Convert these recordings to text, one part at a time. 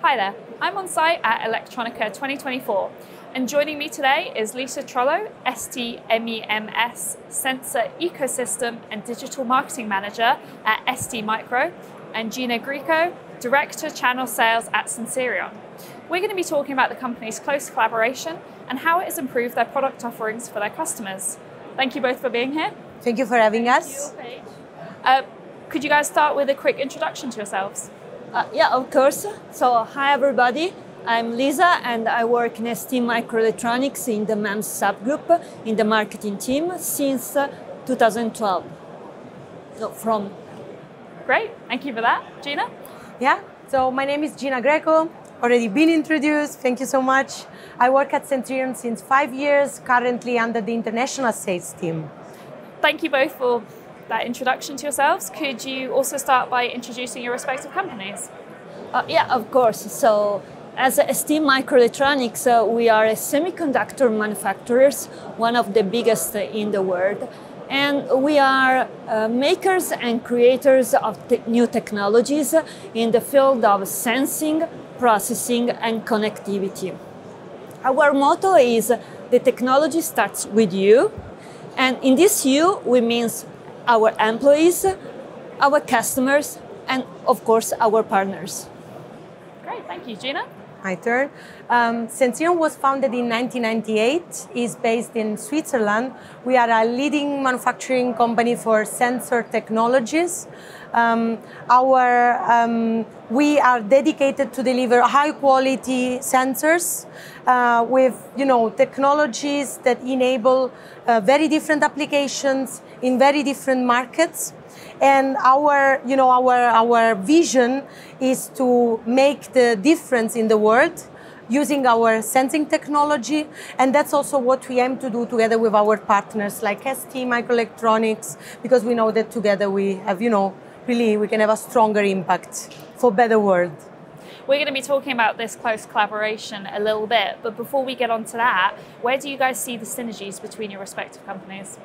Hi there, I'm on site at Electronica 2024 and joining me today is Lisa Trollo, ST MEMS Sensor Ecosystem and Digital Marketing Manager at ST Micro and Gina Greco, Director Channel Sales at Sensirion. We're going to be talking about the company's close collaboration and how it has improved their product offerings for their customers. Thank you both for being here. Thank you for having us. Uh, could you guys start with a quick introduction to yourselves? Uh, yeah, of course. So, hi everybody. I'm Lisa and I work in ST Microelectronics in the MEMS subgroup in the marketing team since uh, 2012. So from Great, thank you for that. Gina? Yeah, so my name is Gina Greco, already been introduced. Thank you so much. I work at Sensirion since five years, currently under the international sales team. Thank you both for that introduction to yourselves. Could you also start by introducing your respective companies? Uh, yeah, of course. So, as ST Microelectronics, uh, we are a semiconductor manufacturers, one of the biggest in the world. And we are uh, makers and creators of te- new technologies in the field of sensing, processing, and connectivity. Our motto is the technology starts with you. And in this you, we means our employees, our customers, and of course, our partners. Great, thank you. Gina? My turn. Um, Sensirion was founded in 1998, is based in Switzerland. We are a leading manufacturing company for sensor technologies. Um, our, um, we are dedicated to deliver high quality sensors uh, with you know, technologies that enable uh, very different applications in very different markets. And our you know our our vision is to make the difference in the world using our sensing technology. And that's also what we aim to do together with our partners like ST Microelectronics because we know that together we have you know really we can have a stronger impact for better world we're going to be talking about this close collaboration a little bit, but before we get on to that, where do you guys see the synergies between your respective companies?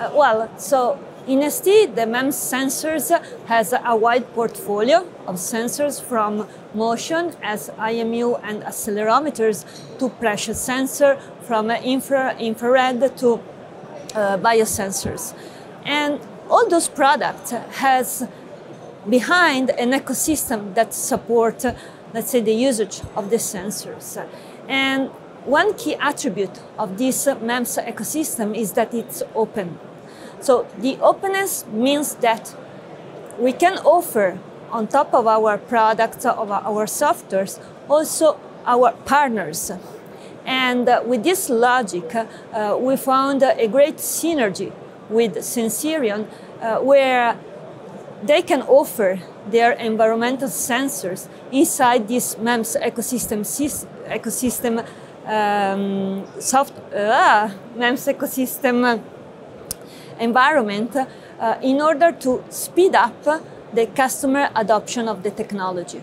Uh, well, so in ST, the MEMS sensors has a wide portfolio of sensors from motion as IMU and accelerometers to pressure sensor, from infra infrared to uh, biosensors. And all those products has behind an ecosystem that support, let's say, the usage of the sensors. And one key attribute of this MEMS ecosystem is that it's open. So the openness means that we can offer on top of our products, of our softwares, also our partners. And with this logic, uh, we found a great synergy with Sensirion, uh, where they can offer their environmental sensors inside this MEMS ecosystem, ecosystem um, soft, uh, MEMS ecosystem environment uh, in order to speed up the customer adoption of the technology.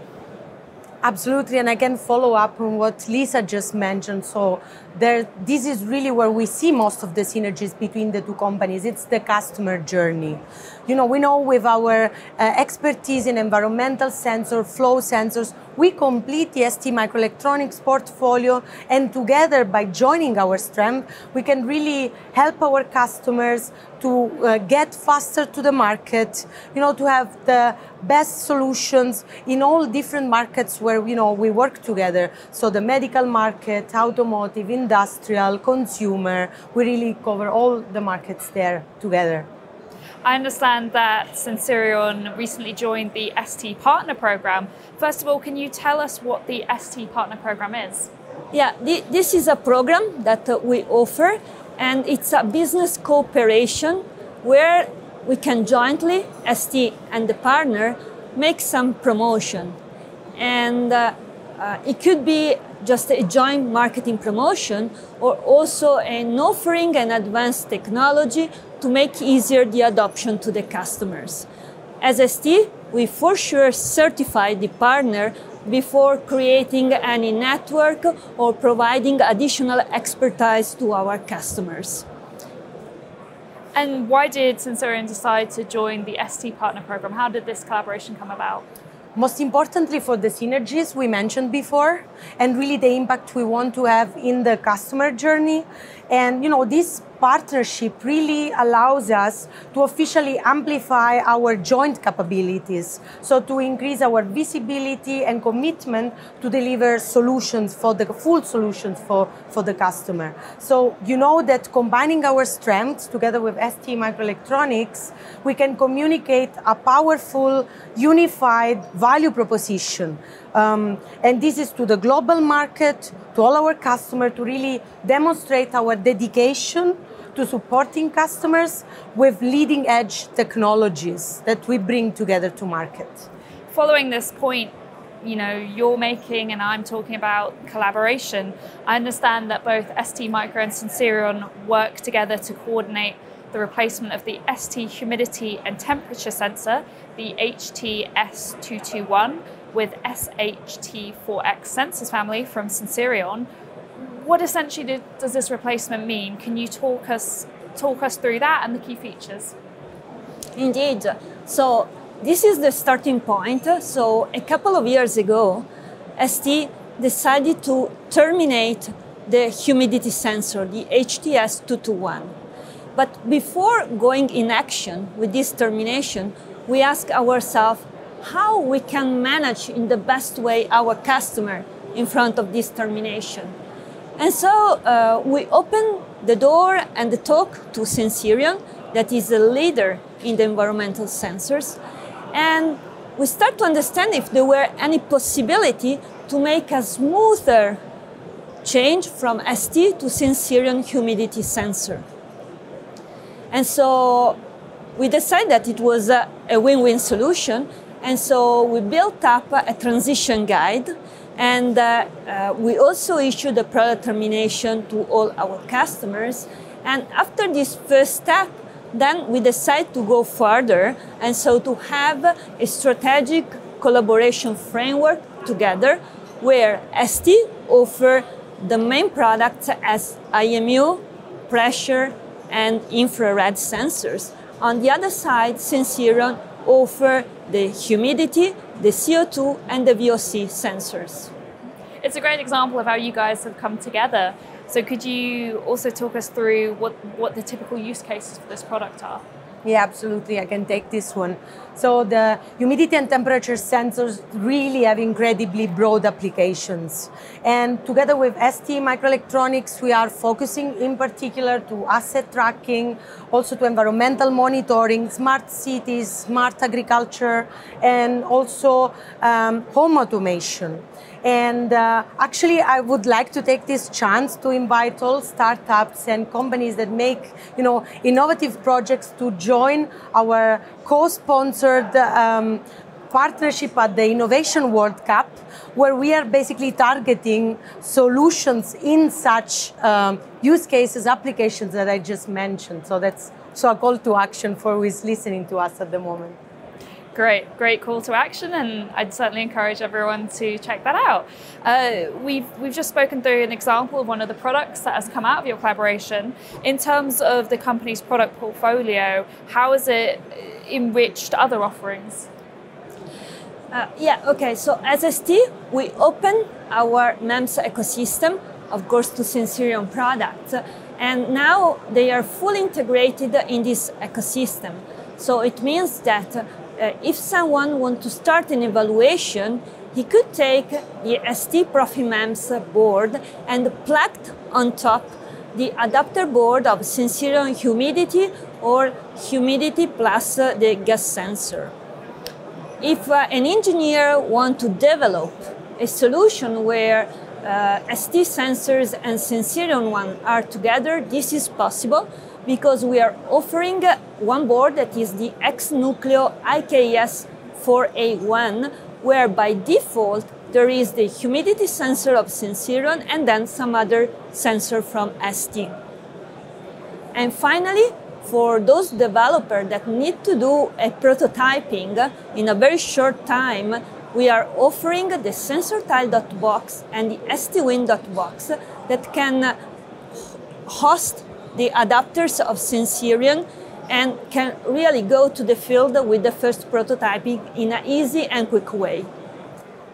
Absolutely, and I can follow up on what Lisa just mentioned. So, there, this is really where we see most of the synergies between the two companies. It's the customer journey. You know, we know with our uh, expertise in environmental sensor, flow sensors, we complete the ST microelectronics portfolio, and together, by joining our strength, we can really help our customers to uh, get faster to the market, you know, to have the best solutions in all different markets where, you know, we work together. So the medical market, automotive, industrial, consumer, we really cover all the markets there together. I understand that Sensirion recently joined the ST Partner Program. First of all, can you tell us what the ST Partner Program is? Yeah, this is a program that uh, we offer and it's a business cooperation where we can jointly, ST and the partner, make some promotion. And uh, uh, it could be just a joint marketing promotion or also an offering an advanced technology to make easier the adoption to the customers. As ST, we for sure certify the partner before creating any network or providing additional expertise to our customers. And why did Sensirion decide to join the ST Partner Program? How did this collaboration come about? Most importantly for the synergies we mentioned before and really the impact we want to have in the customer journey. And you know this partnership really allows us to officially amplify our joint capabilities. So to increase our visibility and commitment to deliver solutions for the full solutions for, for the customer. So you know that combining our strengths together with st microelectronics we can communicate a powerful unified value proposition. Um, and this is to the global market, to all our customers, to really demonstrate our dedication to supporting customers with leading edge technologies that we bring together to market. Following this point, you know, you're making and I'm talking about collaboration. I understand that both ST Micro and Sensirion work together to coordinate the replacement of the ST humidity and temperature sensor, the HTS221, with SHT4X sensors family from Sensirion. What essentially does this replacement mean? Can you talk us talk us through that and the key features? Indeed. So this is the starting point. So a couple of years ago, ST decided to terminate the humidity sensor, the HTS221. But before going in action with this termination, we ask ourselves how we can manage in the best way our customer in front of this termination. And so uh, we open the door and the talk to Sensirion, that is a leader in the environmental sensors, and we start to understand if there were any possibility to make a smoother change from ST to Sensirion humidity sensor. And so we decided that it was a, a win-win solution and so we built up a transition guide and uh, uh, we also issued a product termination to all our customers. And after this first step, then we decided to go further and so to have a strategic collaboration framework together where ST offer the main products as IMU, pressure, and infrared sensors. On the other side, Sensirion offer the humidity, the CO2, and the VOC sensors. It's a great example of how you guys have come together. So could you also talk us through what, what the typical use cases for this product are? Yeah, absolutely. I can take this one. So the humidity and temperature sensors really have incredibly broad applications. And together with ST Microelectronics, we are focusing in particular to asset tracking, also to environmental monitoring, smart cities, smart agriculture, and also um, home automation. And uh, actually, I would like to take this chance to invite all startups and companies that make, you know, innovative projects to join our co-sponsored um, partnership at the Innovation World Cup, where we are basically targeting solutions in such um, use cases, applications that I just mentioned. So that's so a call to action for who is listening to us at the moment. Great, great call to action, and I'd certainly encourage everyone to check that out. Uh, we've we've just spoken through an example of one of the products that has come out of your collaboration. In terms of the company's product portfolio, how has it enriched other offerings? Uh, yeah, okay. So as ST, we open our MEMS ecosystem, of course, to Sensirion products, and now they are fully integrated in this ecosystem. So it means that uh, if someone wants to start an evaluation, he could take the ST ProfiMEMS board and plug on top the adapter board of Sensirion humidity or humidity plus uh, the gas sensor. If uh, an engineer wants to develop a solution where uh, ST sensors and Sensirion one are together, this is possible because we are offering one board that is the X-Nucleo IKS 4A1, where by default there is the humidity sensor of Sensirion and then some other sensor from ST. And finally, for those developers that need to do a prototyping in a very short time, we are offering the SensorTile.box and the STWin.box that can host the adapters of Sensirion and can really go to the field with the first prototyping in an easy and quick way.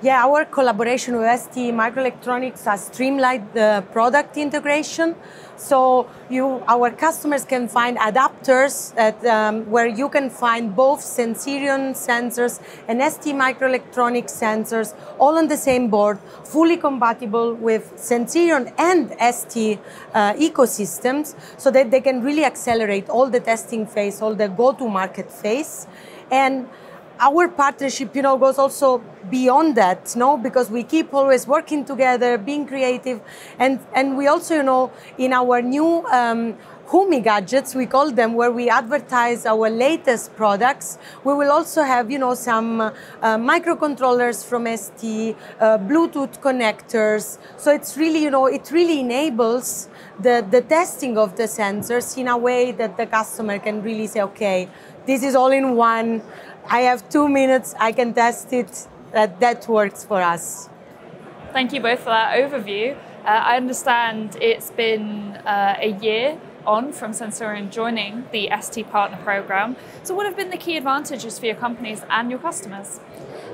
Yeah, our collaboration with ST Microelectronics has streamlined the product integration. So you, our customers can find adapters that, um, where you can find both Sensirion sensors and ST Microelectronics sensors all on the same board, fully compatible with Sensirion and ST uh, ecosystems, so that they can really accelerate all the testing phase, all the go-to-market phase, and our partnership, you know, goes also beyond that, no, because we keep always working together, being creative, and and we also, you know, in our new um, Humi gadgets, we call them, where we advertise our latest products. We will also have, you know, some uh, microcontrollers from ST, uh, Bluetooth connectors. So it's really, you know, it really enables the, the testing of the sensors in a way that the customer can really say, okay, this is all in one. I have two minutes, I can test it. That, that works for us. Thank you both for that overview. Uh, I understand it's been uh, a year on from Sensirion joining the ST Partner Program. So, what have been the key advantages for your companies and your customers?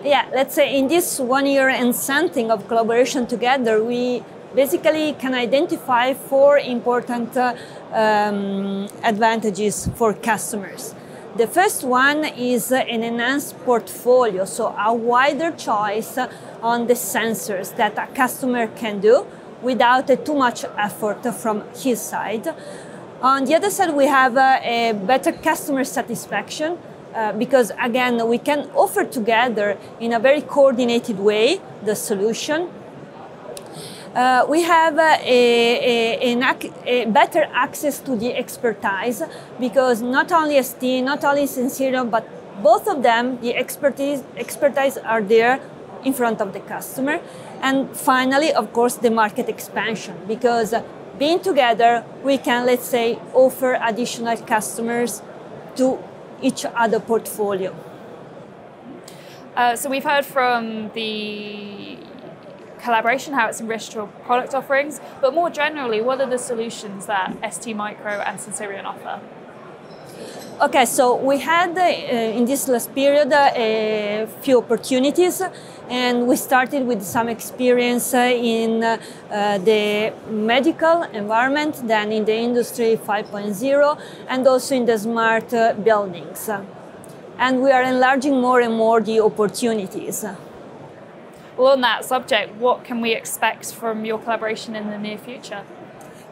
Yeah, let's say in this one year and something of collaboration together, we basically can identify four important uh, um, advantages for customers. The first one is an enhanced portfolio, so a wider choice on the sensors that a customer can do without too much effort from his side. On the other side, we have a better customer satisfaction uh, because again, we can offer together in a very coordinated way the solution uh, we have uh, a, a, a, better access to the expertise because not only ST, not only Sensirion, but both of them, the expertise, expertise are there in front of the customer. And finally, of course, the market expansion because being together, we can, let's say, offer additional customers to each other portfolio. Uh, so we've heard from the collaboration, how it's enriched your product offerings, but more generally, what are the solutions that ST Micro and Sensirion offer? Okay, so we had uh, in this last period uh, a few opportunities, and we started with some experience uh, in uh, the medical environment, then in the industry 5.0, and also in the smart uh, buildings. And we are enlarging more and more the opportunities. Well, on that subject, what can we expect from your collaboration in the near future?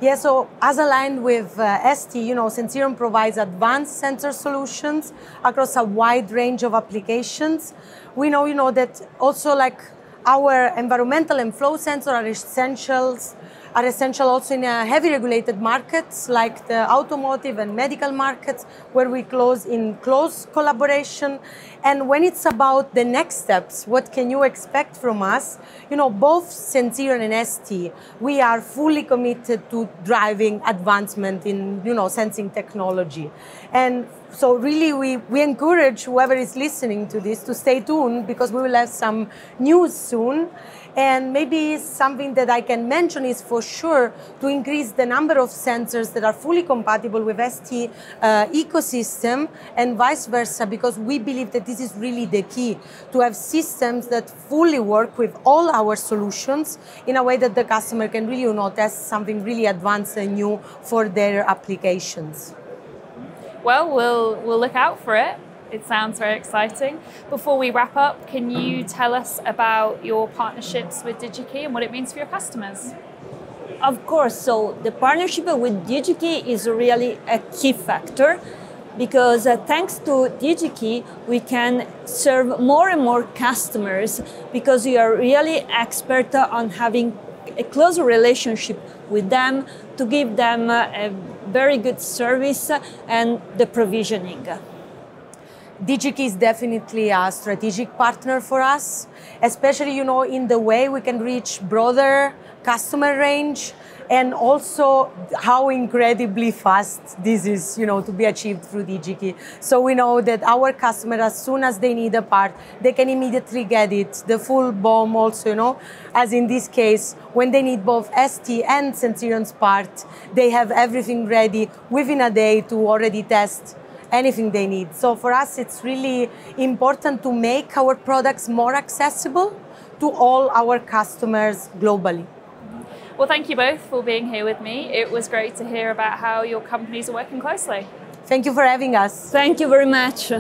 Yeah, so as aligned with uh, ST, you know, Sensirion provides advanced sensor solutions across a wide range of applications. We know, you know, that also like our environmental and flow sensor are essentials are essential also in uh, heavy regulated markets like the automotive and medical markets where we close in close collaboration. And when it's about the next steps, what can you expect from us? You know, both Sensirion and ST, we are fully committed to driving advancement in, you know, sensing technology. And so really we, we encourage whoever is listening to this to stay tuned because we will have some news soon. And maybe something that I can mention is for sure to increase the number of sensors that are fully compatible with ST uh, ecosystem and vice versa, because we believe that this is really the key to have systems that fully work with all our solutions in a way that the customer can really you know, test something really advanced and new for their applications. Well, we'll, we'll look out for it. It sounds very exciting. Before we wrap up, can you tell us about your partnerships with DigiKey and what it means for your customers? Of course. So the partnership with DigiKey is really a key factor because uh, thanks to DigiKey, we can serve more and more customers because we are really expert on having a close relationship with them to give them uh, a very good service and the provisioning. DigiKey is definitely a strategic partner for us, especially you know in the way we can reach broader customer range and also how incredibly fast this is you know to be achieved through DigiKey. So we know that our customer as soon as they need a part, they can immediately get it, the full BOM also, you know, as in this case, when they need both ST and Sensirion's part, they have everything ready within a day to already test anything they need. So for us, it's really important to make our products more accessible to all our customers globally. Well, thank you both for being here with me. It was great to hear about how your companies are working closely. Thank you for having us. Thank you very much.